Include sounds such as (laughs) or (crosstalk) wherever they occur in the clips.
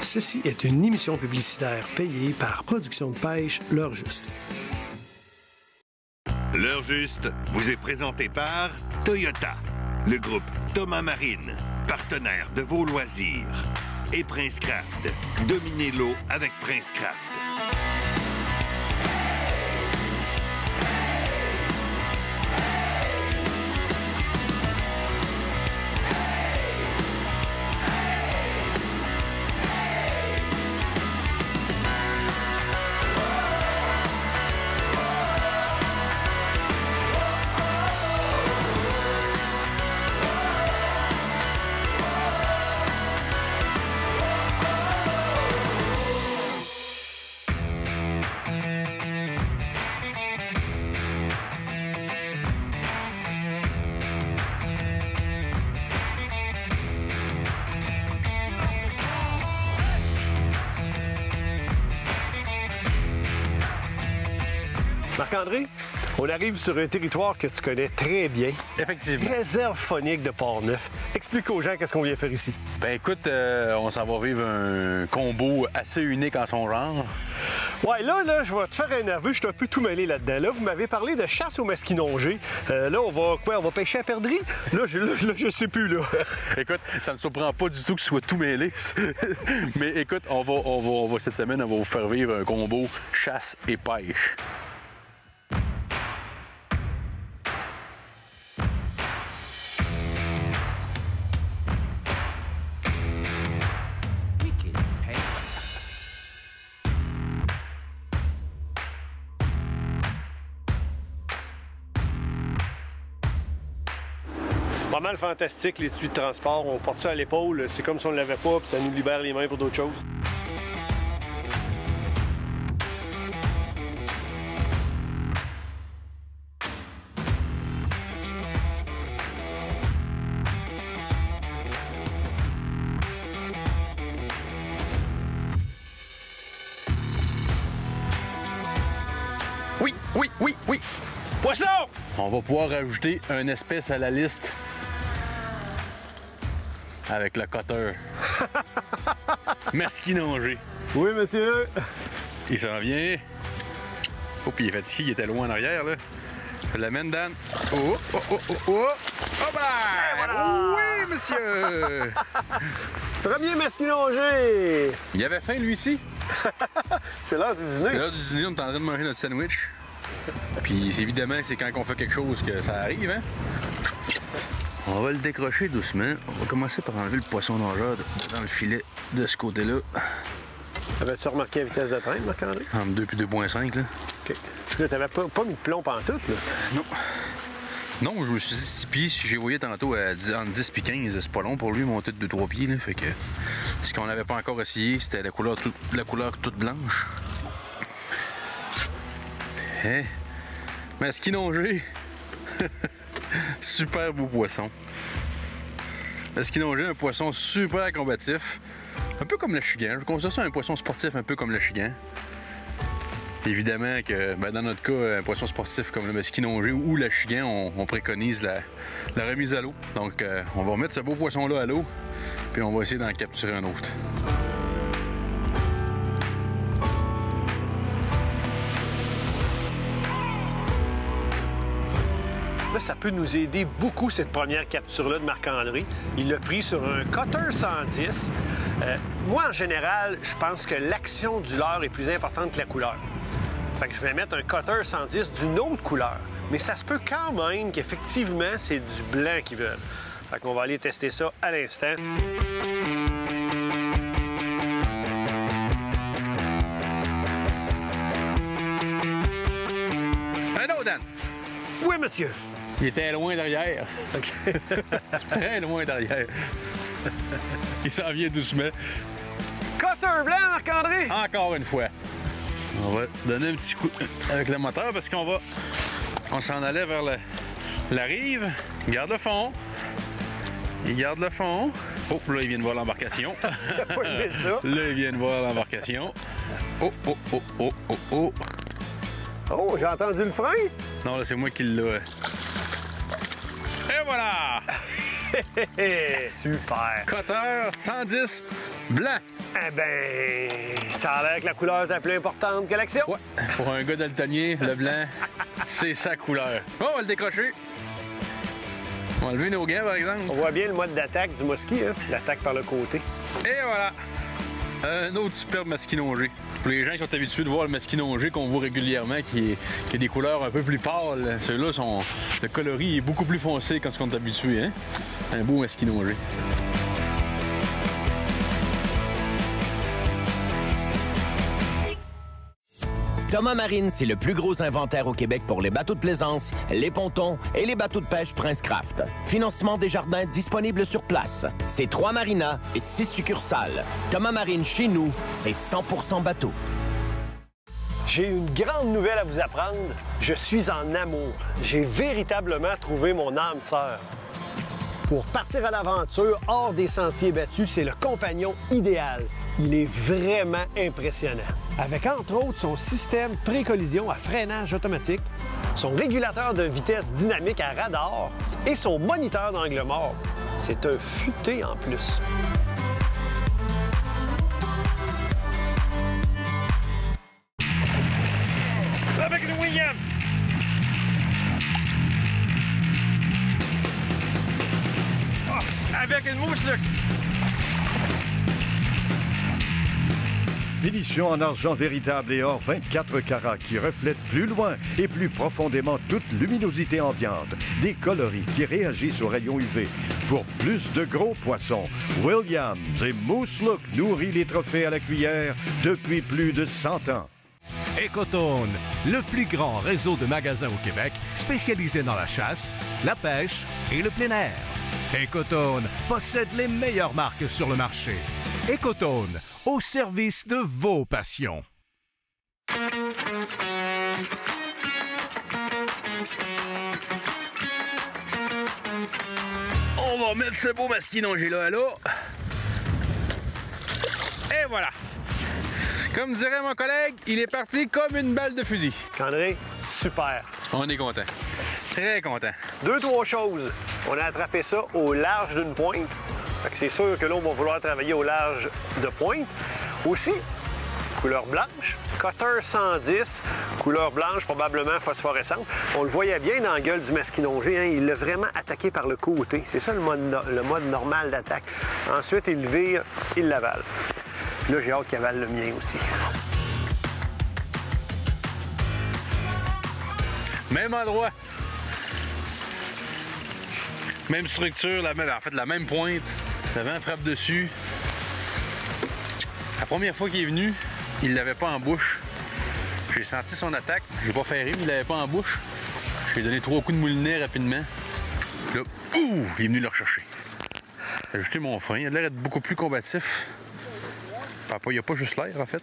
Ceci est une émission publicitaire payée par Production de pêche L'heure juste. L'heure juste vous est présenté par Toyota, le groupe Thomas Marine, partenaire de vos loisirs, et Prince Craft. Dominez l'eau avec Prince Marc-André, on arrive sur un territoire que tu connais très bien. Effectivement. Réserve phonique de Port-Neuf. Explique aux gens qu'est-ce qu'on vient faire ici. Ben écoute, euh, on s'en va vivre un combo assez unique en son genre. Ouais, là, là, je vais te faire un aveu, je suis un peu tout mêlé là-dedans. Là, vous m'avez parlé de chasse au masquinongé. Euh, là, on va quoi? On va pêcher à perdrix? Là, je, là, là, je sais plus, là. (laughs) écoute, ça me surprend pas du tout que ce soit tout mêlé. (laughs) Mais écoute, on va, on, va, on va cette semaine, on va vous faire vivre un combo chasse et pêche. Pas mal fantastique, les tuyaux de transport. On porte ça à l'épaule, c'est comme si on ne l'avait pas, puis ça nous libère les mains pour d'autres choses. Oui, oui, oui, oui. Poisson! On va pouvoir rajouter une espèce à la liste avec le cutter. (laughs) Masquinongé. Oui, monsieur. Il s'en vient. Oh, puis il est fatigué, il était loin en arrière, là. Je l'amène, Dan. Oh, oh, oh, oh, oh. Hop là! Oui, monsieur! (laughs) Premier masquinongé. Il avait faim, lui, ici? (laughs) C'est l'heure du dîner. C'est l'heure du dîner, on est en train de manger notre sandwich. Puis évidemment, c'est quand on fait quelque chose que ça arrive, hein? On va le décrocher doucement. On va commencer par enlever le poisson nageur dans le filet de ce côté-là. Avais-tu remarqué la vitesse de train, Marc-André? Entre 2 puis 2.5, là. OK. Là, t'avais pas, pas mis de plomb en tout, là. Non. Non, je me suis dit 6 pieds. Si j'ai voyé tantôt à 10, entre 10 et 15, c'est pas long pour lui, monter de 2-3 pieds. Là, fait que ce qu'on n'avait pas encore essayé, c'était la couleur, toute- la couleur toute blanche. Hein? Masquinongé. (laughs) super beau poisson. Masquinongé, un poisson super combatif. Un peu comme le chigan. Je considère ça un poisson sportif un peu comme le chigan. Évidemment que ben, dans notre cas, un poisson sportif comme le masquinongé ou le chigan, on, on préconise la, la remise à l'eau. Donc euh, on va remettre ce beau poisson-là à l'eau, puis on va essayer d'en capturer un autre. Ça peut nous aider beaucoup, cette première capture-là de Marc-André. Il l'a pris sur un cutter 110. Euh, moi, en général, je pense que l'action du leurre est plus importante que la couleur. Fait que je vais mettre un cutter 110 d'une autre couleur. Mais ça se peut quand même qu'effectivement, c'est du blanc qu'ils veulent. Fait qu'on va aller tester ça à l'instant. Un autre, Dan! Oui, monsieur. Il était loin derrière. (laughs) Très loin derrière. Il s'en vient doucement. Cutter blanc, Marc-André! Encore une fois. On va donner un petit coup avec le moteur parce qu'on va. On s'en allait vers la, la rive. Il garde le fond. Il garde le fond. Oh, là, il vient de voir l'embarcation. (laughs) Là, il vient de voir l'embarcation. Oh, oh, oh, oh, oh, oh. Oh, j'ai entendu le frein. Non, là, c'est moi qui l'ai. Et voilà! (laughs) Super. Cutter 110 blanc. Eh ben, ça a l'air que la couleur est la plus importante que l'action. Ouais, pour un gars daltonien, le blanc, c'est sa couleur. Bon, on va le décrocher. On va enlever nos gants, par exemple. On voit bien le mode d'attaque du mosquit, hein? l'attaque par le côté. Et voilà! Un autre superbe masquinongé. Pour les gens qui sont habitués de voir le masquinongé qu'on voit régulièrement, qui, est- qui a des couleurs un peu plus pâles, ceux-là sont. Le coloris est beaucoup plus foncé quand on est habitué, hein? Un beau masquinongé. Thomas Marine, c'est le plus gros inventaire au Québec pour les bateaux de plaisance, les pontons et les bateaux de pêche Prince Craft. Financement des jardins disponible sur place. C'est trois marinas et six succursales. Thomas Marine, chez nous, c'est 100% bateau. J'ai une grande nouvelle à vous apprendre. Je suis en amour. J'ai véritablement trouvé mon âme sœur. Pour partir à l'aventure hors des sentiers battus, c'est le compagnon idéal. Il est vraiment impressionnant. Avec entre autres son système pré-collision à freinage automatique, son régulateur de vitesse dynamique à radar et son moniteur d'angle mort. C'est un futé en plus. Avec le! Ah, avec une mouche! Finition en argent véritable et or 24 carats qui reflète plus loin et plus profondément toute luminosité ambiante. Des coloris qui réagissent aux rayons UV. Pour plus de gros poissons, Williams et Moose Look nourrit les trophées à la cuillère depuis plus de 100 ans. Ecotone, le plus grand réseau de magasins au Québec spécialisé dans la chasse, la pêche et le plein air. Ecotone possède les meilleures marques sur le marché. Ecotone, au service de vos passions. On va remettre ce beau masquinongé là, là. Et voilà! Comme dirait mon collègue, il est parti comme une balle de fusil. André, super. On est content. Très content. Deux, trois choses. On a attrapé ça au large d'une pointe. C'est sûr que là, on va vouloir travailler au large de pointe. Aussi, couleur blanche, cutter 110, couleur blanche, probablement phosphorescente. On le voyait bien dans la gueule du masquinongé, hein, il l'a vraiment attaqué par le côté. C'est ça le mode, normal d'attaque. Ensuite, il vire, il l'avale. Là, j'ai hâte qu'il avale le mien aussi. Même endroit. Même structure, la même, en fait la même pointe. Le vent frappe dessus. La première fois qu'il est venu, il l'avait pas en bouche. J'ai senti son attaque. J'ai pas fait rire, il l'avait pas en bouche. J'ai donné trois coups de moulinet rapidement. Là, ouh, il est venu le rechercher. J'ai ajouté mon frein. Il a l'air d'être beaucoup plus combatif. Enfin, il n'y a pas juste l'air, en fait.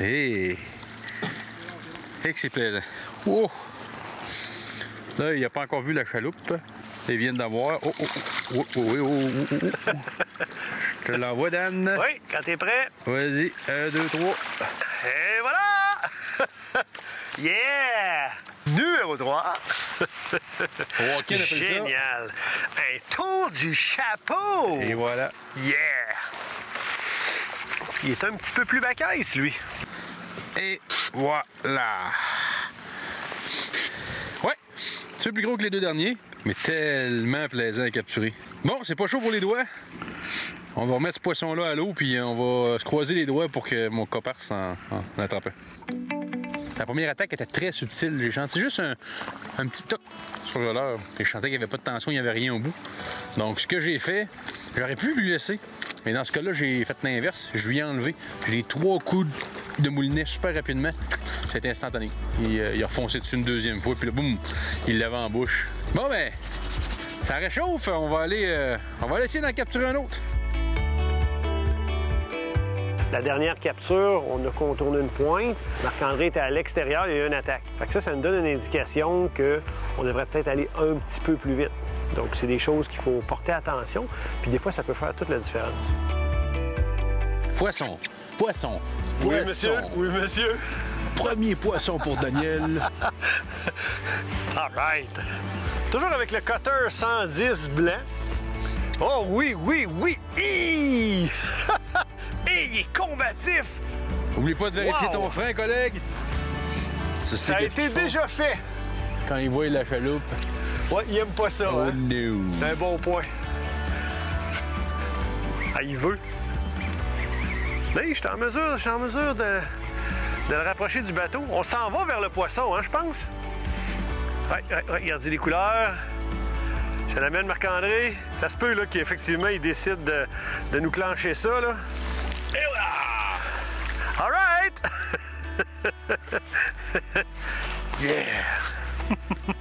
Et... Et que c'est plaisant. Oh! Là, il n'a pas encore vu la chaloupe. Ils viennent d'avoir. Oh, oh, oh, oh, oh, Je te l'envoie, Dan. Oui, quand t'es prêt. Vas-y, un, deux, trois. Et voilà! yeah! Numéro 3. Génial. Un tour du chapeau. Et voilà. Yeah! Il est un petit peu plus bacaise, lui. Et voilà. Ouais, c'est plus gros que les deux derniers mais tellement plaisant à capturer. Bon, c'est pas chaud pour les doigts. On va remettre ce poisson-là à l'eau, puis on va se croiser les doigts pour que mon copain s'en en, en attrape. La première attaque était très subtile. J'ai chanté juste un, petit toc sur le leurre. Je sentais qu'il n'y avait pas de tension, il n'y avait rien au bout. Donc, ce que j'ai fait, j'aurais pu lui laisser. Mais dans ce cas-là, j'ai fait l'inverse. Je lui ai enlevé. J'ai les trois coups de moulinet super rapidement. C'était instantané. Il, euh, a refoncé dessus une deuxième fois, puis là, boum, il l'avait en bouche. Bon, ben, ça réchauffe. On va aller, euh, on va aller essayer d'en capturer un autre. La dernière capture, on a contourné une pointe. Marc-André était à l'extérieur, il y a eu une attaque. Fait que ça, ça nous donne une indication qu'on devrait peut-être aller un petit peu plus vite. Donc, c'est des choses qu'il faut porter attention. Puis des fois, ça peut faire toute la différence. Poisson, poisson, Oui, poisson. monsieur. Oui, monsieur. Premier poisson pour Daniel. (laughs) All right. Toujours avec le cutter 110 blanc. Oh oui, oui, oui. (laughs) Hi! est combatif! Oublie pas de vérifier Wow. ton frein, collègue. Tu sais Ça a été déjà fait. Quand ils voient la chaloupe. Ouais, il aime pas ça. Oh hein? no. C'est un bon point. Ah, il veut. Mais je suis en mesure, je suis en mesure de, de le rapprocher du bateau. On s'en va vers le poisson, hein, je pense. Ouais, ouais, ouais, regardez les couleurs. Je l'amène Marc-André. Ça se peut là, qu'effectivement, il décide de, de nous clencher ça. Là. Right! (laughs) yeah! (laughs)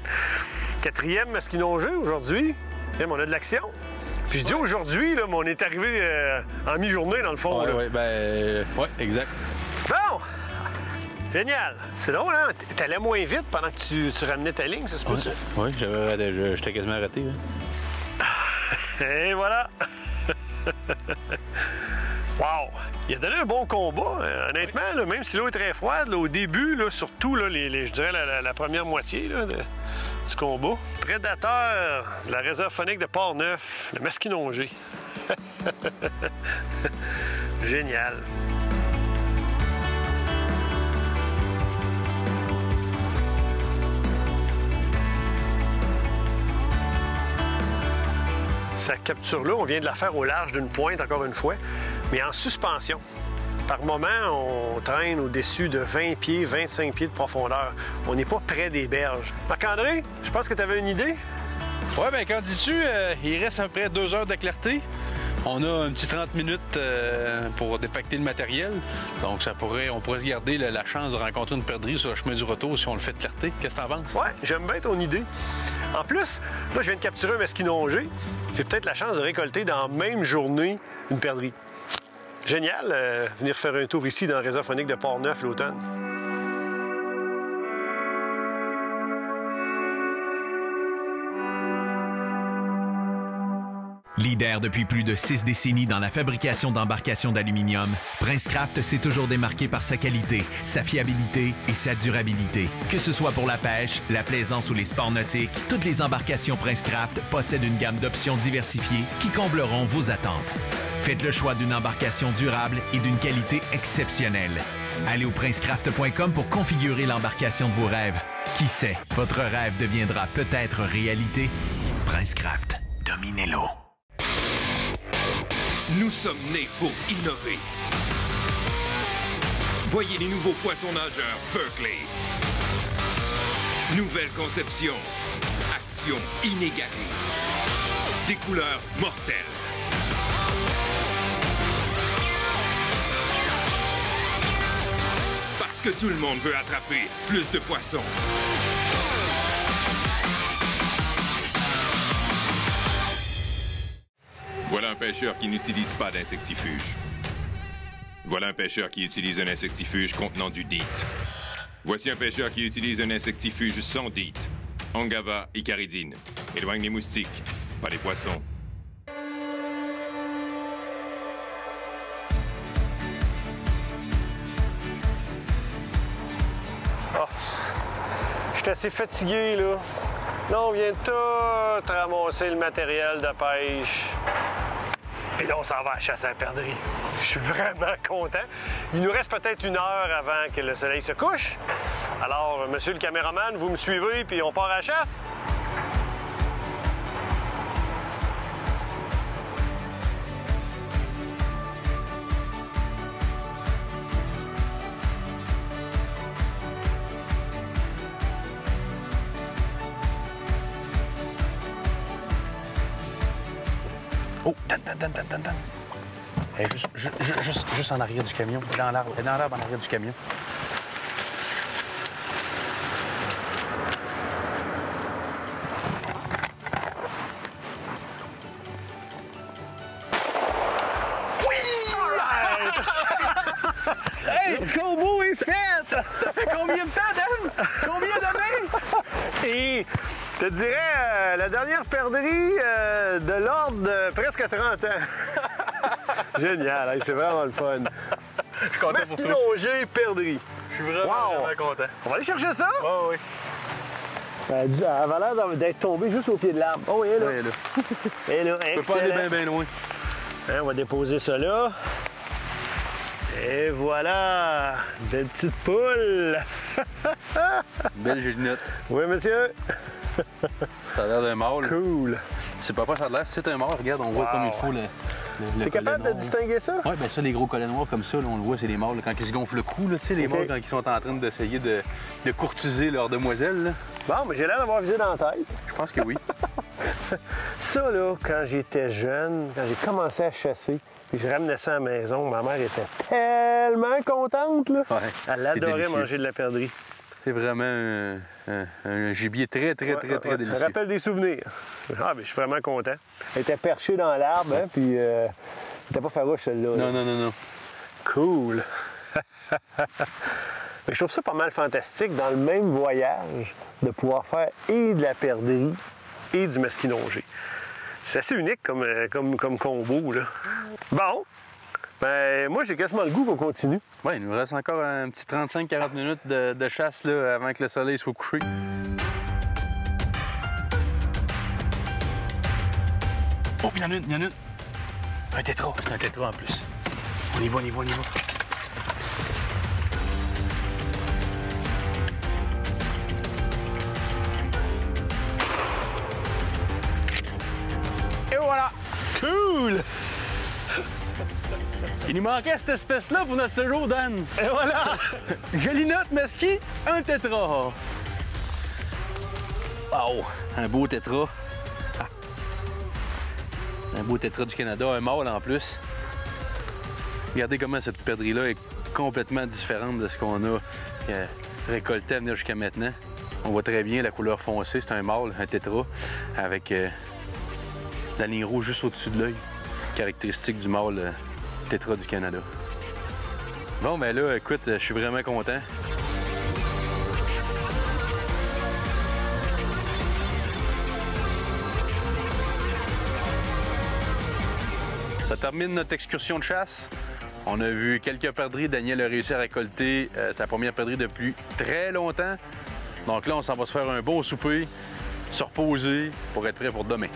Quatrième masquinongé aujourd'hui? Eh, on a de l'action. Puis je dis aujourd'hui, là, mais on est arrivé euh, en mi-journée dans le fond. Là. ouais, ben. euh, Ouais, exact. Bon! Génial! C'est drôle, hein? T'allais moins vite pendant que tu, tu ramenais ta ligne, ça se peut ça? Oui, j'étais quasiment arrêté. hein. (laughs) Et voilà! Wow! Il a donné un bon combat, euh, honnêtement, même si l'eau est très froide, au début, surtout, je dirais la, première moitié de- du combat. Prédateur de la réserve phonique de Port-Neuf, le masquinongé. (laughs) Génial! Sa capture-là, on vient de la faire au large d'une pointe, encore une fois, mais en suspension. Par moment, on traîne au-dessus de 20 pieds, 25 pieds de profondeur. On n'est pas près des berges. Marc-André, je pense que tu avais une idée? Ouais, ben quand dis-tu, euh, il reste à peu près deux heures de clarté. On a un petit 30 minutes euh, pour dépacter le matériel. Donc, ça pourrait, on pourrait se garder la, la chance de rencontrer une perdrix sur le chemin du retour si on le fait de clarté. Qu'est-ce que t'en penses? Ouais, j'aime bien ton idée. En plus, là, je viens de capturer un mesquinongé. J'ai peut-être la chance de récolter dans la même journée une perdrix. Génial, euh, venir faire un tour ici dans la réserve phonique de Port-Neuf l'automne. Leader depuis plus de six décennies dans la fabrication d'embarcations d'aluminium, Princecraft s'est toujours démarqué par sa qualité, sa fiabilité et sa durabilité. Que ce soit pour la pêche, la plaisance ou les sports nautiques, toutes les embarcations Princecraft possèdent une gamme d'options diversifiées qui combleront vos attentes. Faites le choix d'une embarcation durable et d'une qualité exceptionnelle. Allez au princecraft.com pour configurer l'embarcation de vos rêves. Qui sait, votre rêve deviendra peut-être réalité. Princecraft, dominez-l'eau. Nous sommes nés pour innover. Voyez les nouveaux poissons nageurs Berkeley. Nouvelle conception. Action inégalée. Des couleurs mortelles. Que tout le monde veut attraper plus de poissons. Voilà un pêcheur qui n'utilise pas d'insectifuge. Voilà un pêcheur qui utilise un insectifuge contenant du DEET. Voici un pêcheur qui utilise un insectifuge sans DEET. Angava icaridine. Éloigne les moustiques, pas les poissons. Je suis assez fatigué, là. Là, on vient tout ramasser le matériel de pêche. Et là, on s'en va à la chasse à la perdrix. Je suis vraiment content. Il nous reste peut-être une heure avant que le soleil se couche. Alors, monsieur le caméraman, vous me suivez, puis on part à la chasse? Elle est juste, ju- ju- juste, juste en arrière du camion. Elle est Dans l'arbre, elle est dans l'arbre en arrière du camion. Hey, (laughs) le combo est fait! Ça, fait combien de temps, Dan? Combien d'années? (laughs) Et je te dirais, euh, la dernière perdrix euh, de l'ordre de presque 30 ans. (laughs) Génial, hey, c'est vraiment le fun. Je suis content pour toi. Masquinongé perdrix. Je suis vraiment, Wow. vraiment content. On va aller chercher ça? Oh, oui. Elle avait l'air d'être tombée juste au pied de l'arbre. Oh, elle est là. Ouais, là. (laughs) Elle est là, Je peux pas aller bien, bien loin. Hein, on va déposer ça là. Et voilà! Belle petite poule! (laughs) Belle gélinette. Oui, monsieur? Ça a l'air d'un mâle. Cool! C'est pas pas ça a l'air. Si c'est un mâle, regarde, on voit comme il faut le, le, le T'es capable de distinguer ça? Ouais, ben ça, les gros collets noirs comme ça, là, on le voit, c'est les mâles. là, quand ils se gonflent le cou, là, tu sais, les mâles quand ils sont en train d'essayer de, de courtiser leur demoiselle. là. Bon, mais j'ai l'air d'avoir visé dans la tête. Je pense que oui. (laughs) Ça, là, quand j'étais jeune, quand j'ai commencé à chasser, puis je ramenais ça à la maison, ma mère était tellement contente, là. Ouais, Elle adorait délicieux. manger de la perdrix. C'est vraiment un, un- un gibier très, très, très, Ouais, très ouais, délicieux. Ça rappelle des souvenirs. Ah, mais je suis vraiment content. Elle était perchée dans l'arbre, hein, puis euh, elle était pas farouche, celle-là. là. Non, non, non, non. Cool. (laughs) Mais je trouve ça pas mal fantastique dans le même voyage de pouvoir faire et de la perdrix et du mesquinongé. C'est assez unique comme, euh, comme, comme combo. Là. Bon, ben, moi j'ai quasiment le goût qu'on continue. Ouais, il nous reste encore un petit 35-40 minutes de, de chasse là, avant que le soleil soit couché. Oh, il y en a une, il y en a une. Un tétra, c'est un tétra en plus. On y va, on y va, on y va. Il nous manquait cette espèce-là pour notre séjour, Dan. Et voilà! (laughs) Gelinotte mesqui, un tétra. Wow, un beau tétra. Ah. Un beau tétra du Canada, un mâle en plus. Regardez comment cette perdrix-là est complètement différente de ce qu'on a euh, récolté à venir jusqu'à maintenant. On voit très bien la couleur foncée, c'est un mâle, un tétra, avec euh, la ligne rouge juste au-dessus de l'œil, caractéristique du mâle euh, tétra du Canada. Bon, ben là, écoute, je suis vraiment content. Ça termine notre excursion de chasse. On a vu quelques perdrix. Daniel a réussi à récolter euh, sa première perdrix depuis très longtemps. Donc là, on s'en va se faire un bon souper, se reposer pour être prêt pour demain.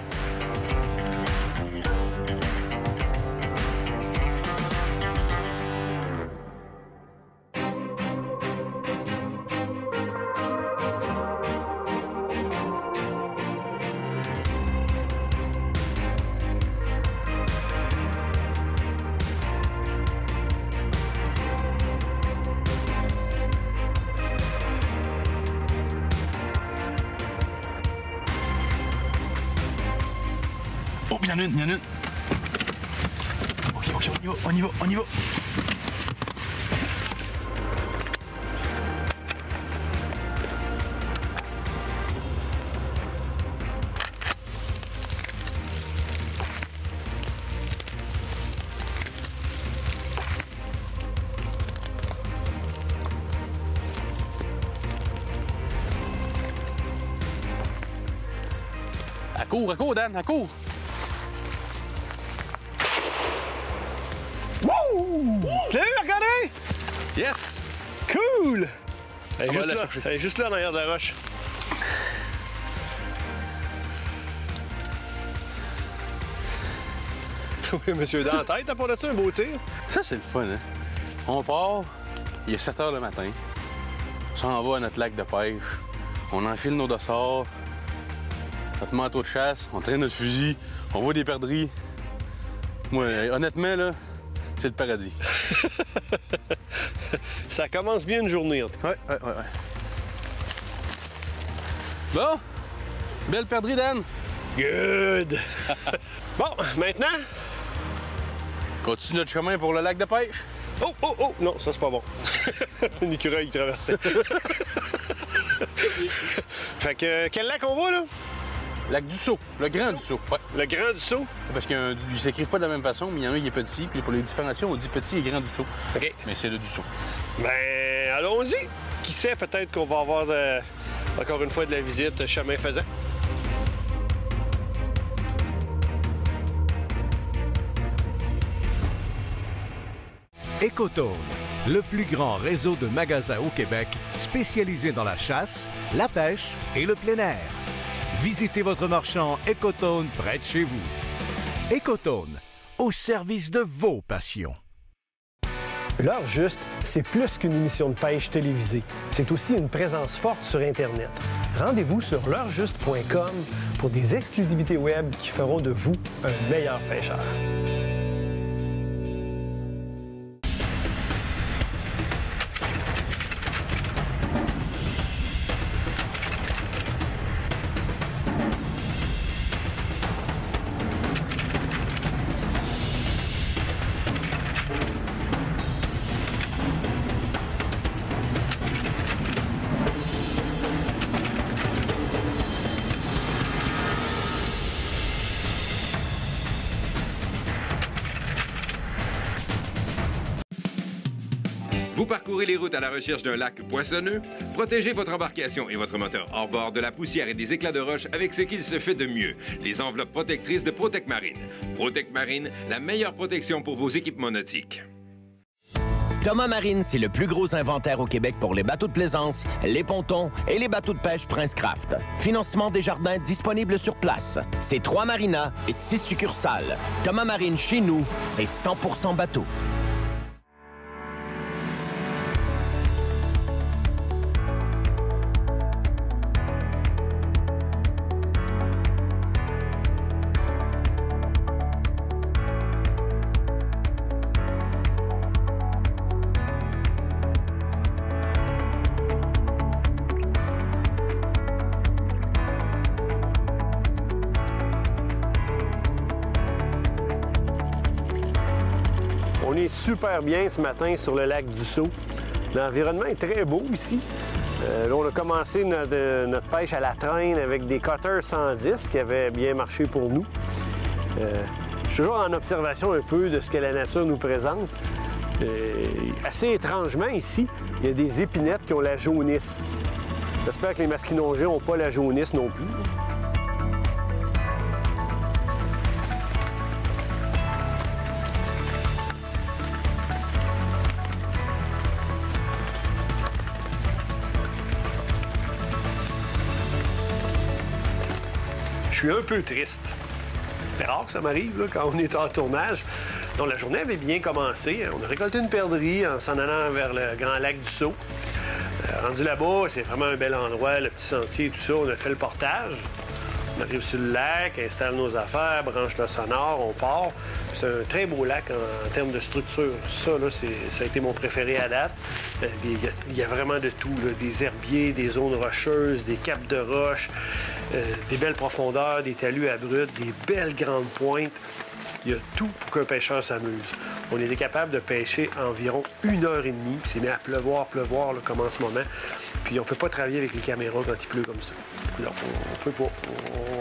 Oh, il y en a une, il y en a une. Ok, ok, on y va, on y va, on y va. À Elle est, juste là. Elle est juste là en arrière de la roche. (laughs) Oui, monsieur, dans la tête, t'as pas de ça un beau tir? Ça, c'est le fun, hein? On part, il est 7 h le matin. On s'en va à notre lac de pêche. On enfile nos dossards, notre manteau de chasse, on traîne notre fusil, on voit des perdrix. Moi, honnêtement, là, c'est le paradis. (laughs) Ça commence bien une journée, en tout cas. Ouais, ouais, ouais, ouais. Bon, belle perdrix, Dan. Good! (laughs) bon, maintenant... Continue notre chemin pour le lac de pêche. Oh, oh, oh! Non, ça, c'est pas bon. (laughs) Une écureuil qui traversait. fait que, quel lac on va, là? Lac du le grand du. Ouais. Le Grand du Saut? Parce qu'ils ne s'écrivent pas de la même façon, mais il y en a un qui est petit, puis pour les différencier, on dit petit et grand du Saut. OK. Mais c'est le du Saut. Ben, allons-y. Qui sait, peut-être qu'on va avoir de- encore une fois de la visite chemin faisant. Ecotone, le plus grand réseau de magasins au Québec spécialisé dans la chasse, la pêche et le plein air. Visitez votre marchand Ecotone près de chez vous. Ecotone, au service de vos passions. L'heure juste, c'est plus qu'une émission de pêche télévisée. C'est aussi une présence forte sur Internet. Rendez-vous sur l'heurejuste.com pour des exclusivités web qui feront de vous un meilleur pêcheur. Vous parcourez les routes à la recherche d'un lac poissonneux? Protégez votre embarcation et votre moteur hors bord de la poussière et des éclats de roche avec ce qu'il se fait de mieux, les enveloppes protectrices de Protec Marine. Protec Marine, la meilleure protection pour vos équipements nautiques. Thomas Marine, c'est le plus gros inventaire au Québec pour les bateaux de plaisance, les pontons et les bateaux de pêche Prince Craft. Financement des jardins disponible sur place. C'est trois marinas et six succursales. Thomas Marine, chez nous, c'est 100% bateau. Bien ce matin sur le lac du Sceau. L'environnement est très beau ici. Euh, on a commencé notre, euh, notre pêche à la traîne avec des cutters 110 qui avaient bien marché pour nous. Euh, je suis toujours en observation un peu de ce que la nature nous présente. Assez étrangement, ici, il y a des épinettes qui ont la jaunisse. J'espère que les masquinongés n'ont pas la jaunisse non plus. Un peu triste. C'est rare que ça m'arrive quand on est en tournage. Donc, la journée avait bien commencé. On a récolté une perdrix en s'en allant vers le grand lac du Sceau. Euh, rendu là-bas, c'est vraiment un bel endroit, le petit sentier et tout ça. On a fait le portage. On arrive sur le lac, installe nos affaires, branche le sonore, on part. C'est un très beau lac en, termes de structure. Ça, là, ça a été mon préféré à date. Euh, Il y, a- vraiment de tout. Des herbiers, des zones rocheuses, des caps de roches, euh, des belles profondeurs, des talus abrupts, des belles grandes pointes. Il y a tout pour qu'un pêcheur s'amuse. On était capable de pêcher environ une heure et demie. C'est mis à pleuvoir, pleuvoir, là, comme en ce moment. Puis on peut pas travailler avec les caméras quand il pleut comme ça. Non, on, peut pas.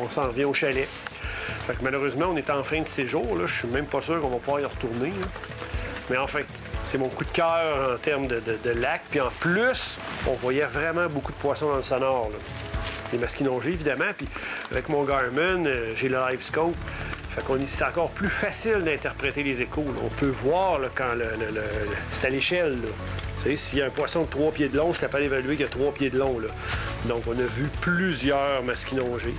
On, s'en revient au chalet. Fait que malheureusement, on est en fin de séjour. Là. Je suis même pas sûr qu'on va pouvoir y retourner. là. Mais enfin, c'est mon coup de cœur en termes de, lac. Puis en plus, on voyait vraiment beaucoup de poissons dans le sonore. là. Les masquinongés, évidemment. Puis avec mon Garmin, euh, j'ai le Live Scope. C'est encore plus facile d'interpréter les échos. On peut voir quand c'est à l'échelle. Vous savez, s'il y a un poisson de 3 pieds de long, je suis capable d'évaluer qu'il y a 3 pieds de long. Donc, on a vu plusieurs masquinongés.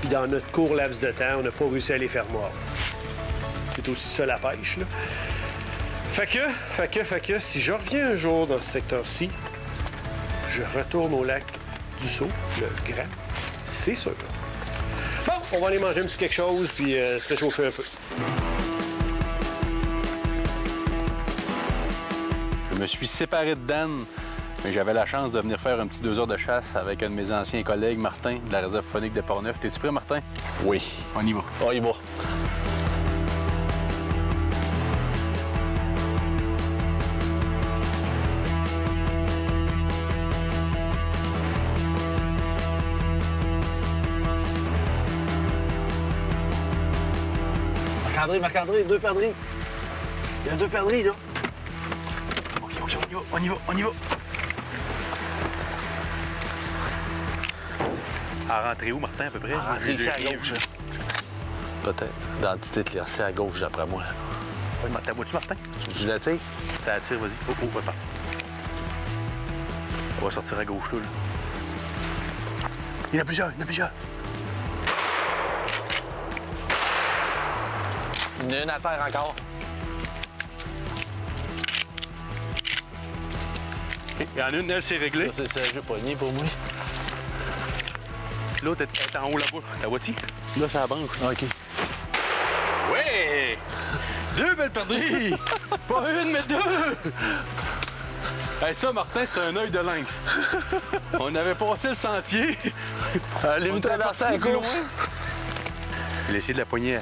Puis dans notre court laps de temps, on n'a pas réussi à les faire mordre. C'est aussi ça la pêche. Là. Fait que, fait que, fait que, si je reviens un jour dans ce secteur-ci, je retourne au lac du Sceau, le grand, c'est sûr. Bon, on va aller manger un petit quelque chose puis euh, se réchauffer un peu. Je me suis séparé de Dan, mais j'avais la chance de venir faire un petit deux heures de chasse avec un de mes anciens collègues, Martin, de la réserve phonique de Portneuf. T'es-tu prêt, Martin? Oui. On y va. On y va. Marc-André, Marc-André, deux perdrix. Il y a deux perdrix, là. OK, OK, on y va, on y va, on y va. À rentrer où, Martin, à peu près? Rentrer ici à gauche. Peut-être. Dans à gauche, d'après moi. Oui, Martin, vois-tu, Martin? Je la tire. T'as la tire, vas-y. Oh, oh, va partir. On va sortir à gauche, là. là. Il y en a plusieurs, il y en a plusieurs. Il y en a une à terre encore. Il y en a une, elle, c'est réglé. Ça, c'est Sergio Pogné pour moi. L'autre est est en haut là-bas. La vois-tu? Là, c'est la branche. OK. Ouais! Deux belles perdrix! (laughs) Pas une, mais deux! Hey, ça, Martin, c'était un œil de lynx. On avait passé le sentier. Allez, vous traverser la course. Il a essayé de la poigner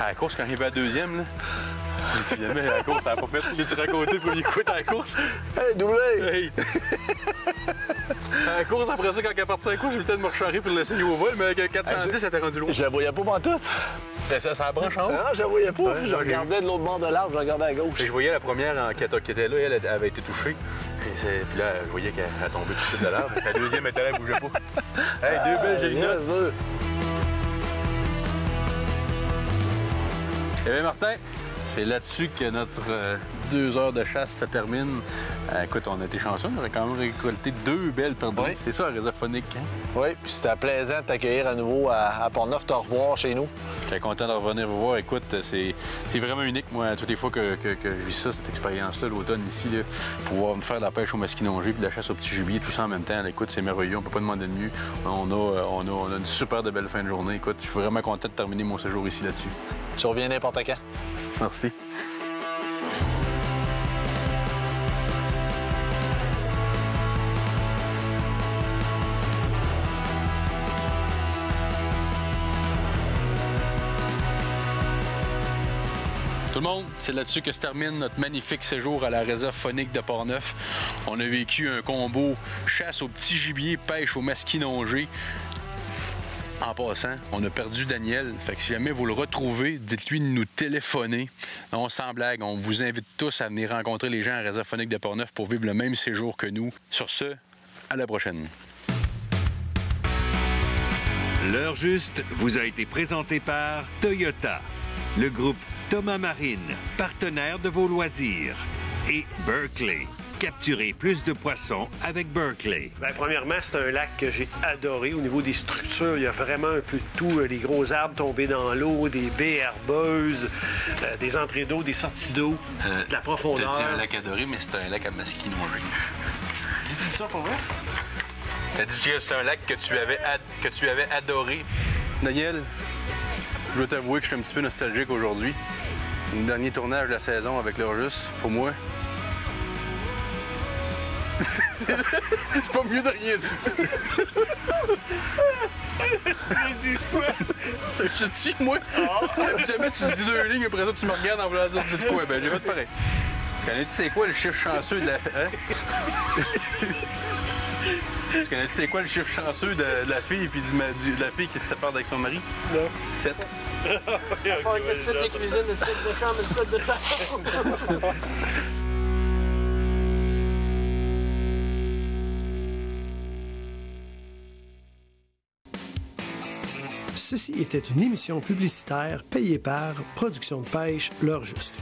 à, la course quand il est à deuxième. Là. Et Finalement, la course, ça n'a pas fait. S'est raconté le premier coup à la course. Hey, doublé! Hey! à la course, après ça, quand il est parti à la course, j'ai eu le temps de me recharrer pour le laisser au vol, mais avec 410, ça était rendu loin. Je la voyais pas pour tout. C'était ça, ça branche en haut. Non, je la voyais pas. Ouais, je j'ai regardais de l'autre bord de l'arbre, je regardais à gauche. Et je voyais la première en- qui, était- qui était là, elle elle avait été touchée. Et puis là, je voyais qu'elle elle tombait tout de suite de l'arbre. La deuxième était là, elle bougeait pas. Hey, deux belles gélinottes. Yes, deux. Eh bien, Martin, c'est là-dessus que notre euh, deux heures de chasse se termine. Euh, écoute, on a été chanceux, on a quand même récolté deux belles perdrix. Oui. C'est ça, la réserve phonique. Hein? Oui, puis c'était plaisant de t'accueillir à nouveau à, à Port-Neuf, te revoir chez nous. J'étais content de revenir vous voir. Écoute, c'est vraiment unique, moi, toutes les fois que, que- que je vis ça, cette expérience-là, l'automne ici, là, pouvoir me faire de la pêche au masquinongé puis de la chasse au petit gibier, tout ça en même temps. là, écoute, c'est merveilleux, on peut pas demander de mieux. On a, euh, on, a, on a une super de belle fin de journée. Écoute, je suis vraiment content de terminer mon séjour ici là-dessus. Tu reviens n'importe quand. Merci. Tout le monde, c'est là-dessus que se termine notre magnifique séjour à la réserve phonique de Portneuf. On a vécu un combo chasse au petit gibier, pêche au masquinongé. En passant, on a perdu Daniel. Fait que si jamais vous le retrouvez, dites-lui de nous téléphoner. On s'en blague. On vous invite tous à venir rencontrer les gens à Réserve Phonique de Portneuf pour vivre le même séjour que nous. Sur ce, à la prochaine. L'heure juste vous a été présenté par Toyota, le groupe Thomas Marine, partenaire de vos loisirs, et Berkeley. Capturez plus de poissons avec Berkeley. Ben, premièrement, c'est un lac que j'ai adoré. Au niveau des structures, il y a vraiment un peu de tout. Euh, Des gros arbres tombés dans l'eau, des baies herbeuses, euh, des entrées d'eau, des sorties d'eau, de la profondeur. adoré, mais c'est un lac à masquinongé. C'est ça pour vrai? T'as dit que c'est un lac que tu avais, ad- que tu avais adoré. Daniel, je dois t'avouer que je suis un petit peu nostalgique aujourd'hui. Le dernier tournage de la saison avec juste, pour moi. C'est pas mieux de rien dire. Ils disent quoi? Je te dis, moi. Habituellement, tu dis deux lignes, après ça, tu me regardes en voulant dire tu dis quoi? Ben, j'ai fait pareil. Tu connais-tu c'est quoi le chiffre chanceux de la. hein? (laughs) Tu connais-tu c'est quoi le chiffre chanceux de, de la fille puis du, ma- du- de la fille qui se sépare avec son mari? Non. 7. (laughs) le site de cuisine, le site de chambre, le site de salle. (laughs) Ceci était une émission publicitaire payée par Production de pêche L'heure juste.